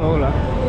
Hola.